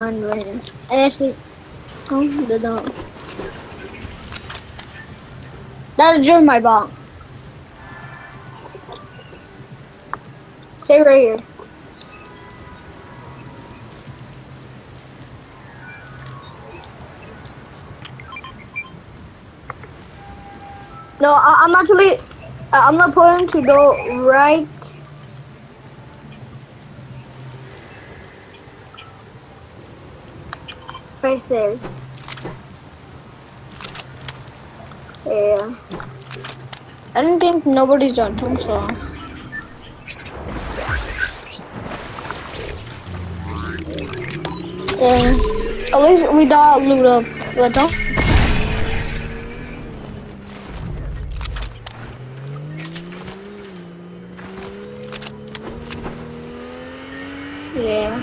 random. I actually, oh, the dog. That's just my ball. Stay right here. No, I, I'm actually, I'm not putting to go right. There. Yeah. I don't think nobody's on home, so. Yeah. At least we got loot up. What don't? Yeah.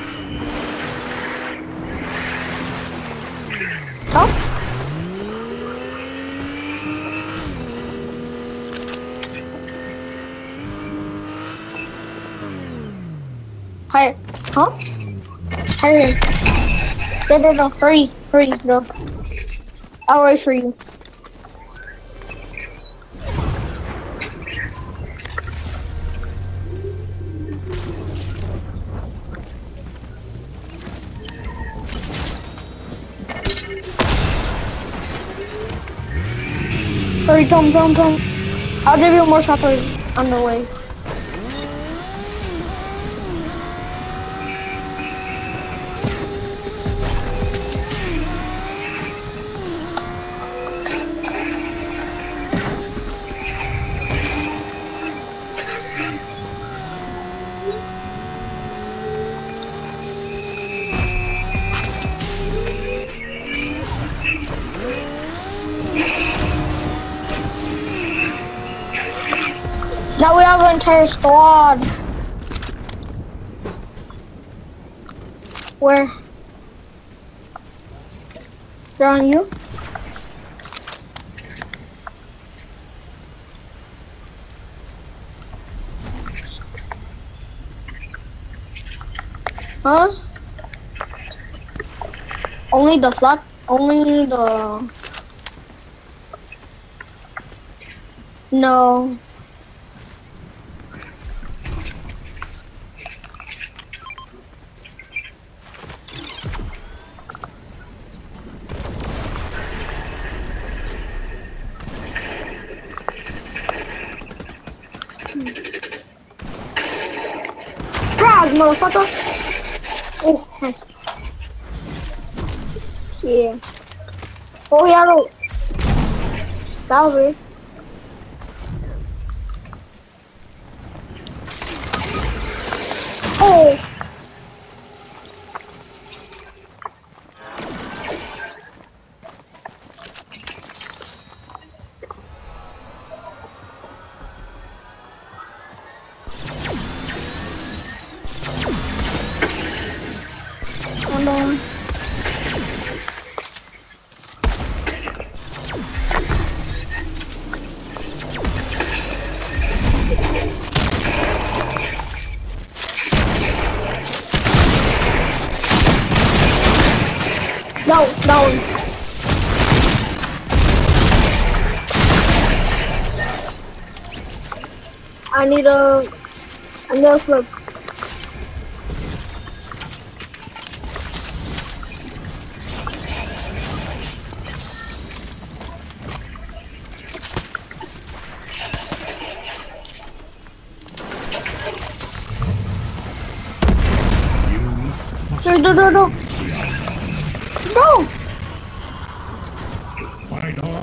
Oh. Hi. Huh? Hurry. No, no, no. Hurry. Hurry. No. I'll wait for you. Sorry, Tom, Tom, Tom. I'll give you more shoppers on the way. Now we have an entire squad. Where? They're on you? Huh? Only the flat, only the... No. Frog, motherfucker! Oh, nice. Yeah. Oh, yeah, no. That was weird. Oh! No, no. I need a, I need a flip. No, no, no, no. No!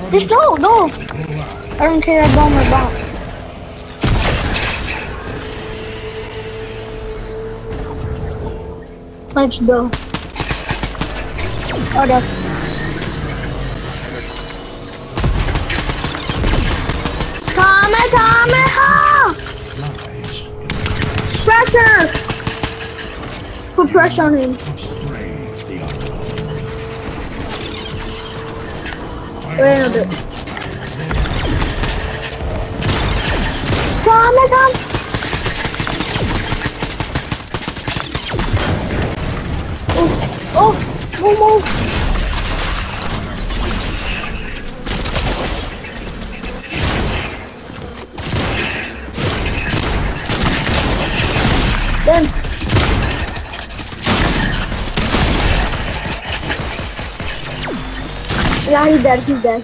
Just no, no! I don't care about my bomb. Let's go. Oh, no. Tommy, Tommy! Lies. Pressure! Pressure on him. Wait, no, on. do it. Tommy, Tommy! Oh, oh! Almost. Yeah, he's dead, he's dead.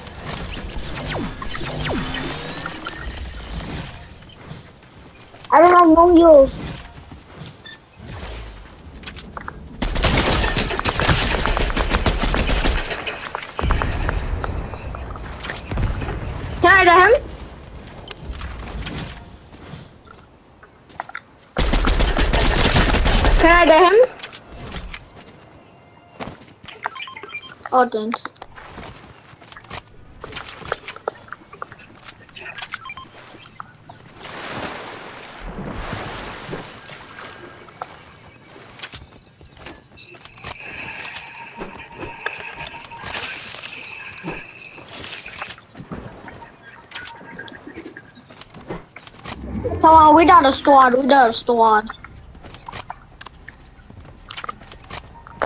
I don't have no heals. Can I get him? Can I get him? Oh, thanks. Come on, we got a squad. We got a squad.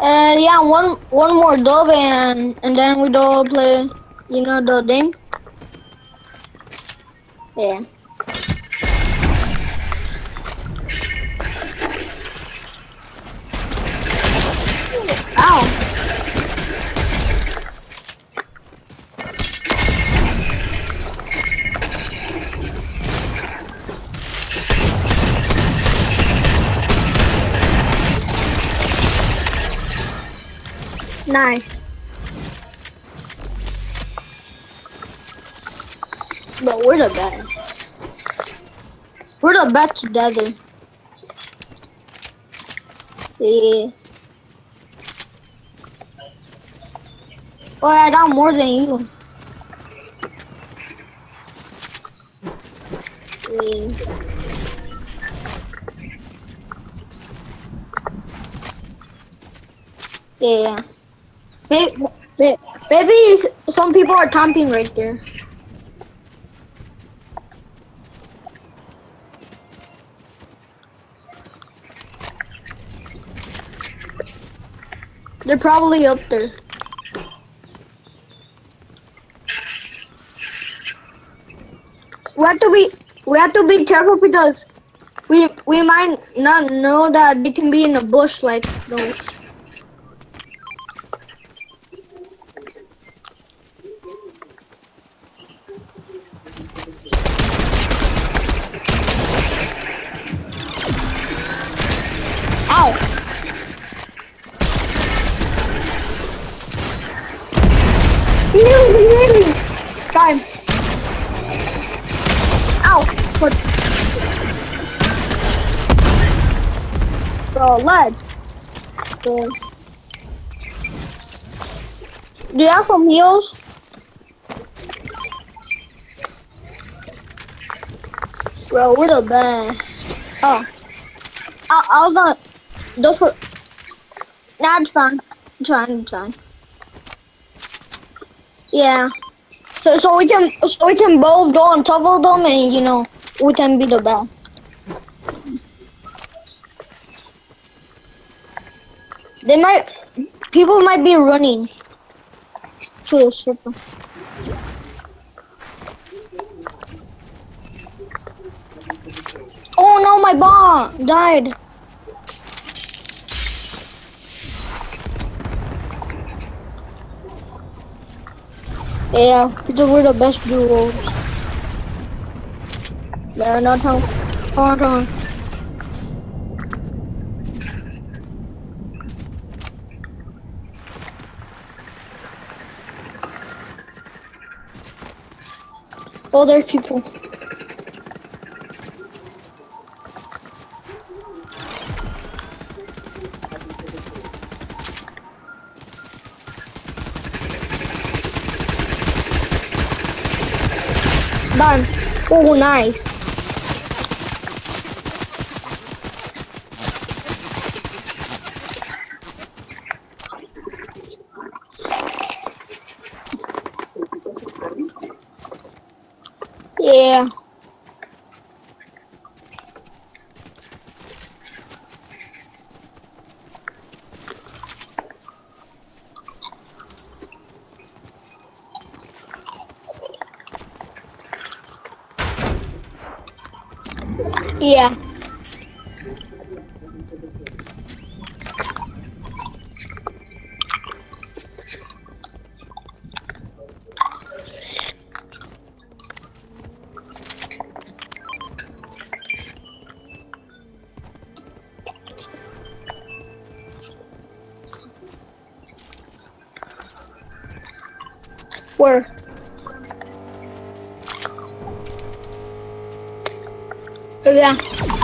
And yeah, one one more dub and and then we do play, you know, the game. Yeah. Nice. But we're the best. We're the best together. Yeah. Oh, I got more than you. Yeah. Maybe, maybe some people are camping right there. They're probably up there. We have to be we have to be careful because we we might not know that they can be in a bush like those. Nearly, nearly. Time. Ow! What? Bro, lead. Bro. Do you have some heals? Bro, we're the best. Oh. I, I was on. Those were. Nah, it's fine. It's fine. It's fine. Yeah. So so we can so we can both go on top of them and you know we can be the best. They might people might be running to the stripper. Oh no, my bomb died. Yeah, because we're the best duos. Yeah, not how. Hold on. Oh, there's people. Oh, nice. Yeah. Yeah. Oh, yeah. Another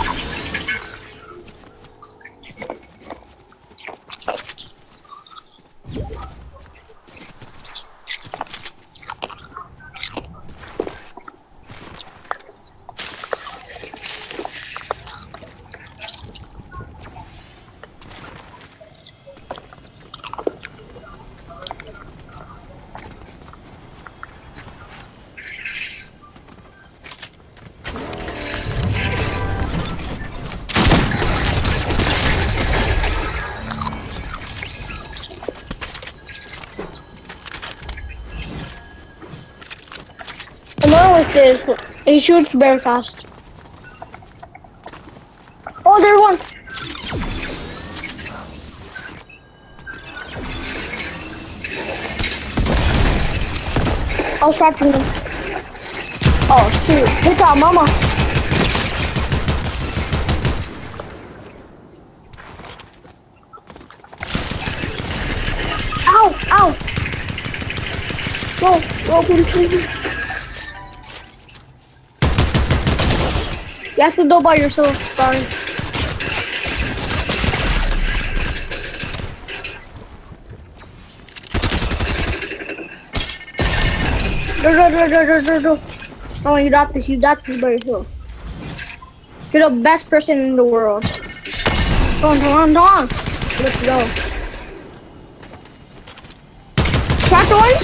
this, he shoots very fast. Oh, there's one. I was trapping him. Oh, shoot. Hit out, mama. Ow, ow. Go, go, please. You have to go by yourself, sorry. Go, go, go, go, go, go, go. Oh, you got this, you got this by yourself. You're the best person in the world. Come on, come on, come on. Let's go. Track the one.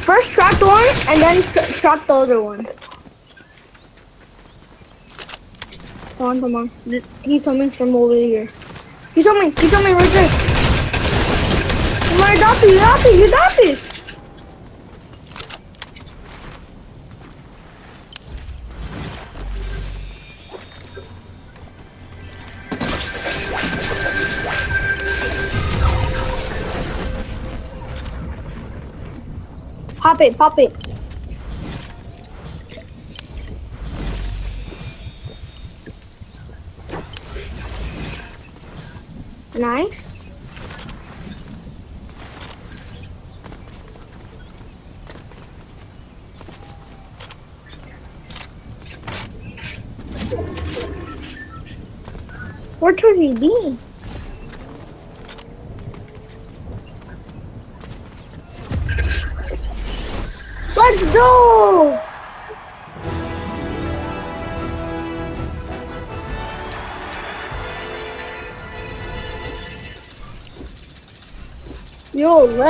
First track one, and then tra- track the other one. Come on, come on. He's coming from over here. He's coming. He's coming right there. Oh come on, got this. Got this. Got this. Pop it. Pop it. Nice. Where could he be? Let's go! Let's